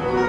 Bye.